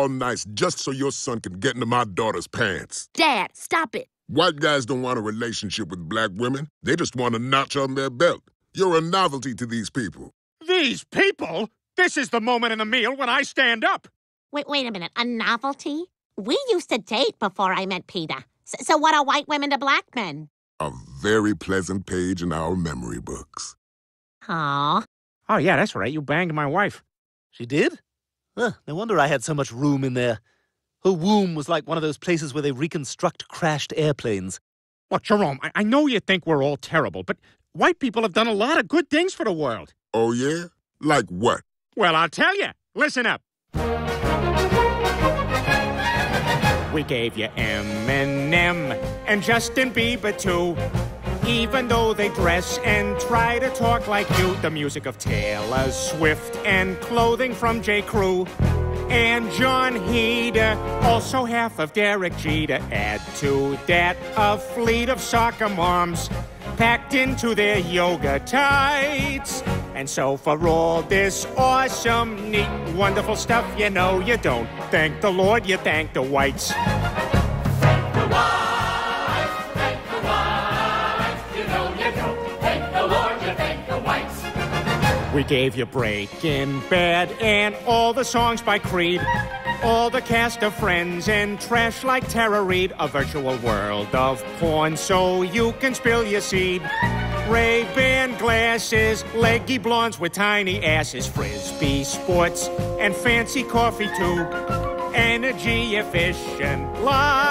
all nice just so your son can get into my daughter's pants. Dad, stop it. White guys don't want a relationship with black women. They just want a notch on their belt. You're a novelty to these people. These people? This is the moment in the meal when I stand up. Wait, wait a minute. A novelty? We used to date before I met Peter. S- so what are white women to black men? A very pleasant page in our memory books. Aw. Oh, yeah, that's right. You banged my wife. She did? Huh, no wonder I had so much room in there. Her womb was like one of those places where they reconstruct crashed airplanes. Look, Jerome, I, I know you think we're all terrible, but white people have done a lot of good things for the world. Oh, yeah? Like what? Well, I'll tell you. Listen up. We gave you Eminem and Justin Bieber too. Even though they dress and try to talk like you, the music of Taylor Swift and clothing from J. Crew. And Jon Heder, also half of Derek Jeter. Add to that a fleet of soccer moms packed into their yoga tights. And so, for all this awesome, neat, wonderful stuff, you know you don't thank the Lord, you thank the whites. We gave you Breaking Bad and all the songs by Creed. All the cast of friends and trash like Tara Reid. A virtual world of porn so you can spill your seed. Ray-Ban glasses, leggy blondes with tiny asses, frisbee sports, and fancy coffee too. Energy efficient lights.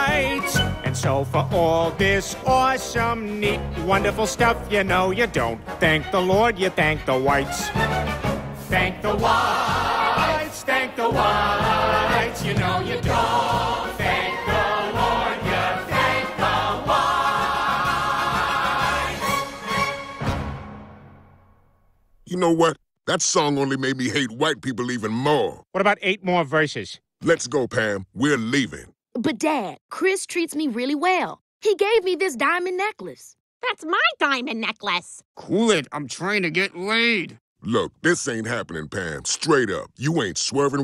So for all this awesome, neat, wonderful stuff, you know you don't thank the Lord, you thank the whites. Thank the whites, thank the whites, you know you don't thank the Lord, you thank the whites. You know what? That song only made me hate white people even more. What about eight more verses? Let's go, Pam. We're leaving. But Dad, Chris treats me really well. He gave me this diamond necklace. That's my diamond necklace. Cool it. I'm trying to get laid. Look, this ain't happening, Pam. Straight up. You ain't swerving